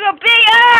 you a big!